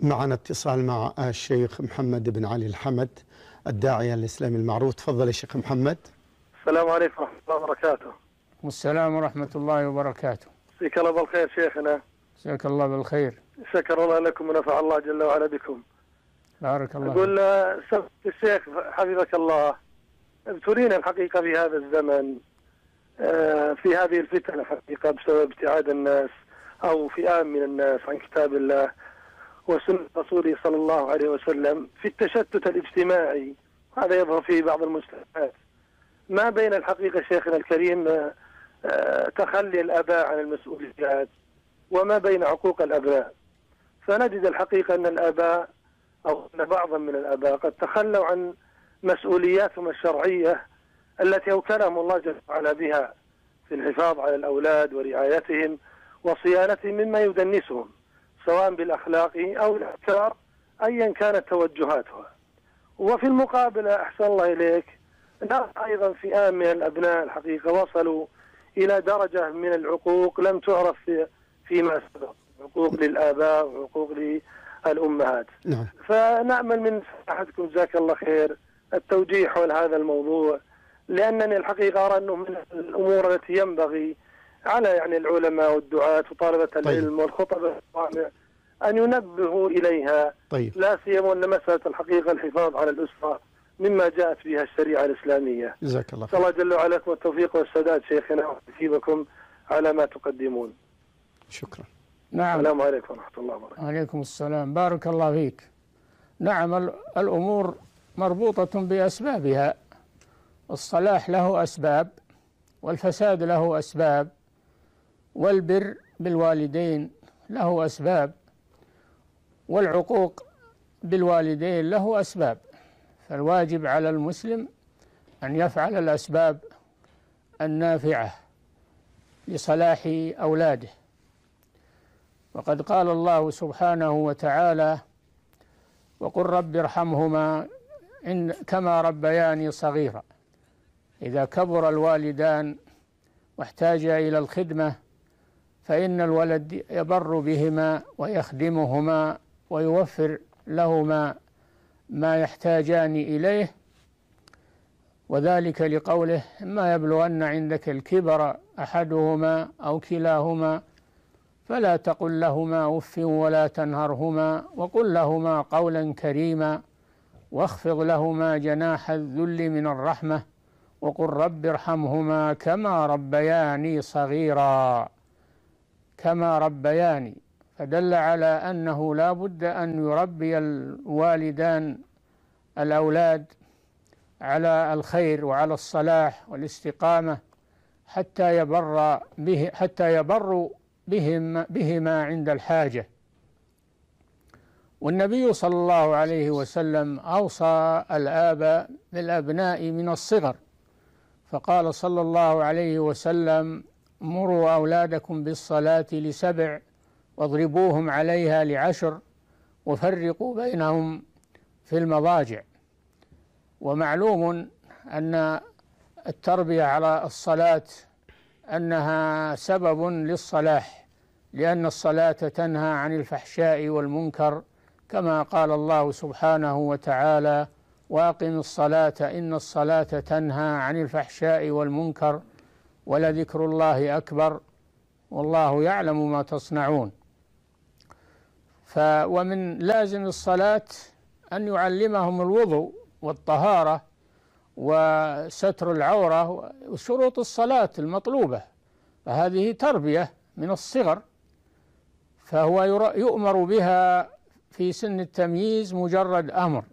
معنا اتصال مع الشيخ محمد بن علي الحمد الداعية الإسلامي المعروف. تفضل يا شيخ محمد. السلام عليكم ورحمة الله وبركاته. والسلام ورحمة الله وبركاته. مسيك الله بالخير شيخنا. جزاك الله بالخير. شكر الله لكم ونفع الله جل وعلا بكم. بارك الله أقول الشيخ حفظك الله. ابتلينا الحقيقة في هذا الزمن آه، في هذه الفتن الحقيقة بسبب ابتعاد الناس أو فئام من الناس عن كتاب الله. وسنة رسوله صلى الله عليه وسلم في التشتت الاجتماعي. هذا يظهر في بعض المجتمعات ما بين الحقيقة شيخنا الكريم آه، آه، تخلي الآباء عن المسؤوليات وما بين عقوق الأبناء فنجد الحقيقة أن الآباء أو أن بعضا من الآباء قد تخلوا عن مسؤولياتهم الشرعية التي أوكلهم الله جل وعلا بها في الحفاظ على الأولاد ورعايتهم وصيانتهم مما يدنسهم. سواء بالأخلاق أو الأفكار أيا كانت توجهاتها. وفي المقابل أحسن الله إليك نرى أيضا فئام من الأبناء الحقيقة وصلوا إلى درجة من العقوق لم تعرف في فيما سبق. عقوق للآباء وعقوق للأمهات. نعم. فنأمل من أحدكم جزاك الله خير التوجيه حول هذا الموضوع لأنني الحقيقة أرى أنه من الأمور التي ينبغي على يعني العلماء والدعاة وطلبة العلم والخطبة الصالحة أن ينبهوا إليها. طيب. لا سيما أن مسألة الحقيقة الحفاظ على الأسرة مما جاءت بها الشريعة الإسلامية. جزاك الله خير الله جل وعلا لكم التوفيق والسداد شيخنا ويثيبكم على ما تقدمون. شكرا. نعم. السلام عليكم ورحمة الله وبركاته. عليكم السلام. بارك الله فيك. نعم ال- الأمور مربوطة بأسبابها. الصلاح له أسباب والفساد له أسباب. والبر بالوالدين له أسباب والعقوق بالوالدين له أسباب. فالواجب على المسلم أن يفعل الأسباب النافعة لصلاح أولاده. وقد قال الله سبحانه وتعالى وقل رب ارحمهما إن كما ربياني صغيرا. إذا كبر الوالدان واحتاجا إلى الخدمة فإن الولد يبر بهما ويخدمهما ويوفر لهما ما يحتاجان إليه وذلك لقوله ما يبلغن عندك الكبر أحدهما أو كلاهما فلا تقل لهما أف ولا تنهرهما وقل لهما قولا كريما واخفض لهما جناح الذل من الرحمة وقل رب ارحمهما كما ربياني صغيرا. كما ربياني فدل على أنه لا بد أن يربي الوالدان الأولاد على الخير وعلى الصلاح والاستقامة حتى يبر به حتى يبروا بهم بهما عند الحاجة. والنبي صلى الله عليه وسلم أوصى الآباء بالأبناء من الصغر فقال صلى الله عليه وسلم مروا أولادكم بالصلاة لسبع واضربوهم عليها لعشر وفرقوا بينهم في المضاجع. ومعلوم أن التربية على الصلاة أنها سبب للصلاح لأن الصلاة تنهى عن الفحشاء والمنكر كما قال الله سبحانه وتعالى وأقم الصلاة إن الصلاة تنهى عن الفحشاء والمنكر ولذكر الله أكبر والله يعلم ما تصنعون. ف ومن لازم الصلاة أن يعلمهم الوضوء والطهارة وستر العورة وشروط الصلاة المطلوبة فهذه تربية من الصغر فهو يؤمر بها في سن التمييز مجرد أمر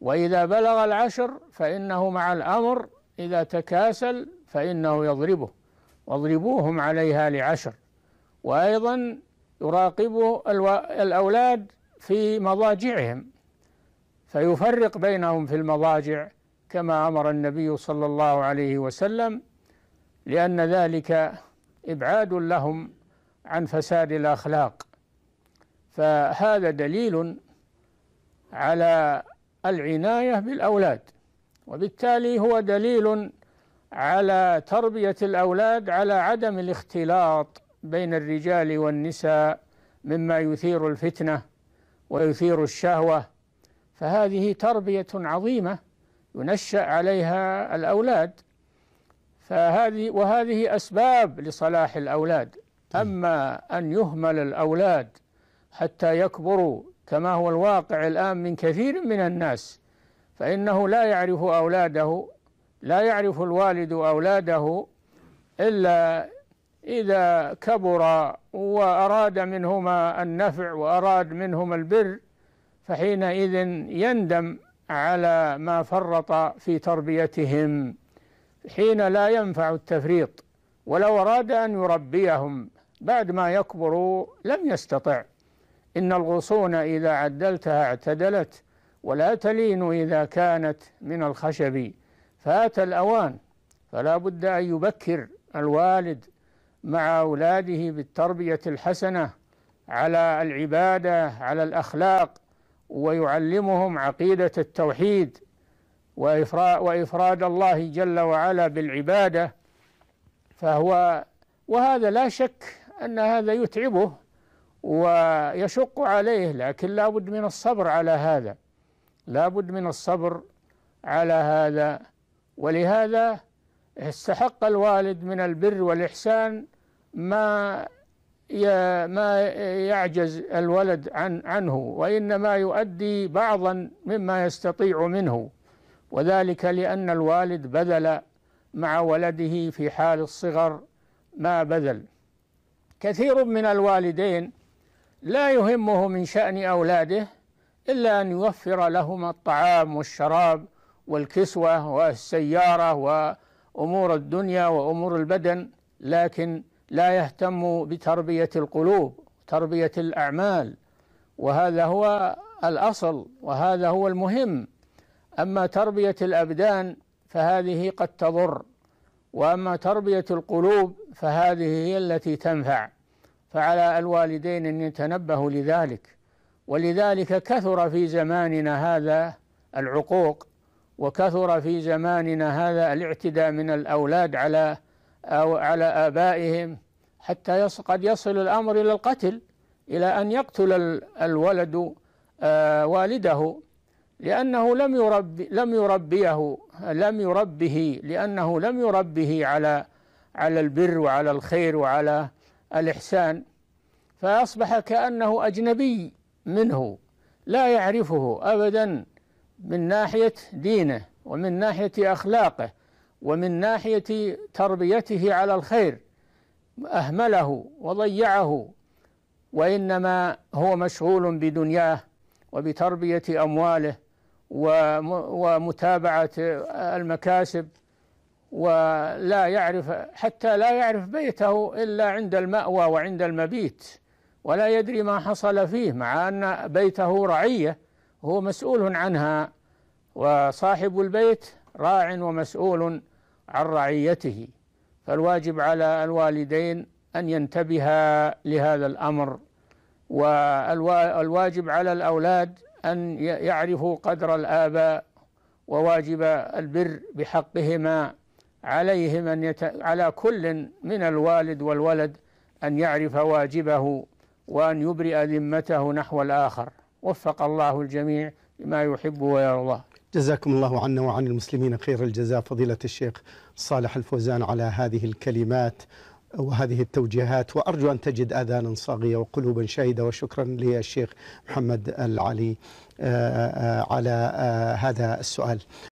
وإذا بلغ العشر فإنه مع الأمر إذا تكاسل فإنه يضربه. واضربوهم عليها لعشر. وأيضا يراقب الأولاد في مضاجعهم. فيفرق بينهم في المضاجع كما أمر النبي صلى الله عليه وسلم لأن ذلك إبعاد لهم عن فساد الأخلاق. فهذا دليل على العناية بالأولاد. وبالتالي هو دليل على تربية الأولاد على عدم الاختلاط بين الرجال والنساء مما يثير الفتنة ويثير الشهوة فهذه تربية عظيمة ينشأ عليها الأولاد. فهذه وهذه أسباب لصلاح الأولاد. أما أن يهمل الأولاد حتى يكبروا كما هو الواقع الآن من كثير من الناس فإنه لا يعرف أولاده لا يعرف الوالد أولاده إلا إذا كبر وأراد منهما النفع وأراد منهما البر فحينئذ يندم على ما فرط في تربيتهم. حين لا ينفع التفريط ولو أراد أن يربيهم بعد ما يكبروا لم يستطع. إن الغصون إذا عدلتها اعتدلت ولا تلين إذا كانت من الخشب. فات الأوان فلا بد أن يبكر الوالد مع أولاده بالتربية الحسنة على العبادة على الأخلاق ويعلمهم عقيدة التوحيد وإفراد الله جل وعلا بالعبادة. فهو وهذا لا شك أن هذا يتعبه ويشق عليه لكن لا بد من الصبر على هذا لا بد من الصبر على هذا. ولهذا استحق الوالد من البر والإحسان ما ما يعجز الولد عن عنه وإنما يؤدي بعضا مما يستطيع منه. وذلك لأن الوالد بذل مع ولده في حال الصغر ما بذل. كثير من الوالدين لا يهمه من شأن أولاده إلا أن يوفر لهم الطعام والشراب والكسوة والسيارة وأمور الدنيا وأمور البدن لكن لا يهتم بتربية القلوب تربية الأعمال. وهذا هو الأصل وهذا هو المهم. أما تربية الأبدان فهذه قد تضر وأما تربية القلوب فهذه هي التي تنفع. فعلى الوالدين أن يتنبهوا لذلك. ولذلك كثر في زماننا هذا العقوق. وكثر في زماننا هذا الاعتداء من الأولاد على أو على آبائهم حتى قد يصل الأمر إلى القتل إلى أن يقتل الولد آه، والده لأنه لم يربي لم يربيه لم يربه لأنه لم يربه على على البر وعلى الخير وعلى الإحسان. فأصبح كأنه أجنبي منه لا يعرفه أبدا. من ناحية دينه ومن ناحية أخلاقه ومن ناحية تربيته على الخير. أهمله وضيعه وإنما هو مشغول بدنياه وبتربية أمواله ومتابعة المكاسب ولا يعرف حتى لا يعرف بيته إلا عند المأوى وعند المبيت ولا يدري ما حصل فيه مع أن بيته رعية. هو مسؤول عنها وصاحب البيت راع ومسؤول عن رعيته. فالواجب على الوالدين أن ينتبها لهذا الأمر والواجب على الأولاد أن يعرفوا قدر الآباء وواجب البر بحقهما. عليهم أن يت... على كل من الوالد والولد أن يعرف واجبه وأن يبرئ ذمته نحو الآخر. وفق الله الجميع لما يحب ويرضى. جزاكم الله عنا وعن المسلمين خير الجزاء. فضيلة الشيخ صالح الفوزان على هذه الكلمات وهذه التوجيهات وأرجو أن تجد آذانا صاغية وقلوبا شاهدة وشكرا للشيخ محمد العلي آه، آه، على آه، هذا السؤال.